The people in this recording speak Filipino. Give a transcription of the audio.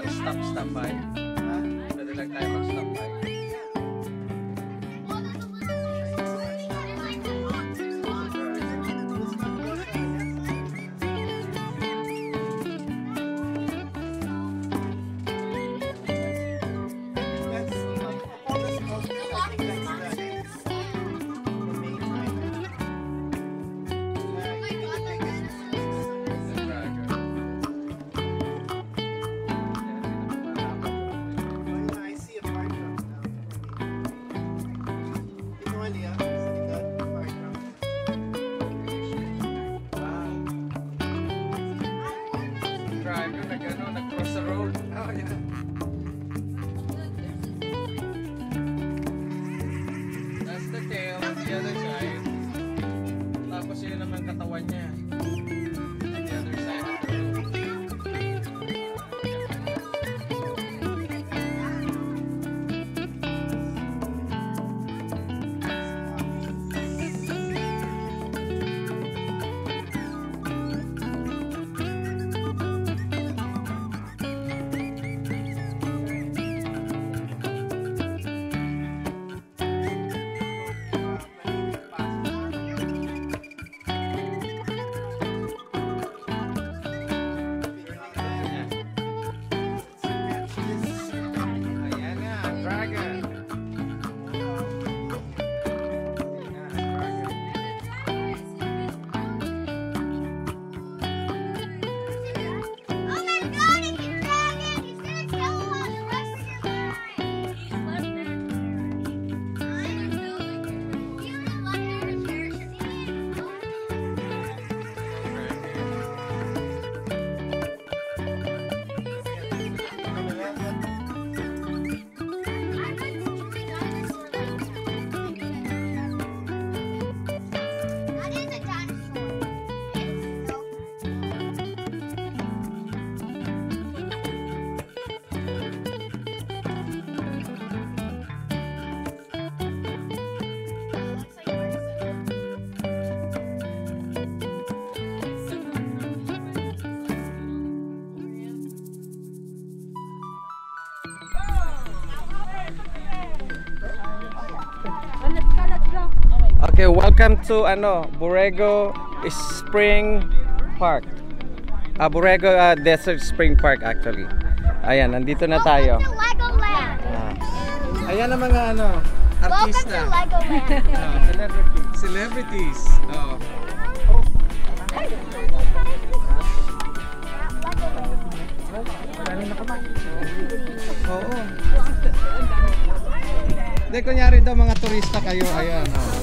stop stop by. Okay, welcome to ano, Borrego Spring Park. Ah, Borrego ah, Desert Spring Park actually. Ayan, nandito na tayo. Welcome to Legoland. Ah. Ayan ang mga ano, Welcome to artista. Legoland. Ah, celebrities. Celebrities. Oh. Oo. Hindi, kunyari daw mga turista kayo. Ayan. Oh.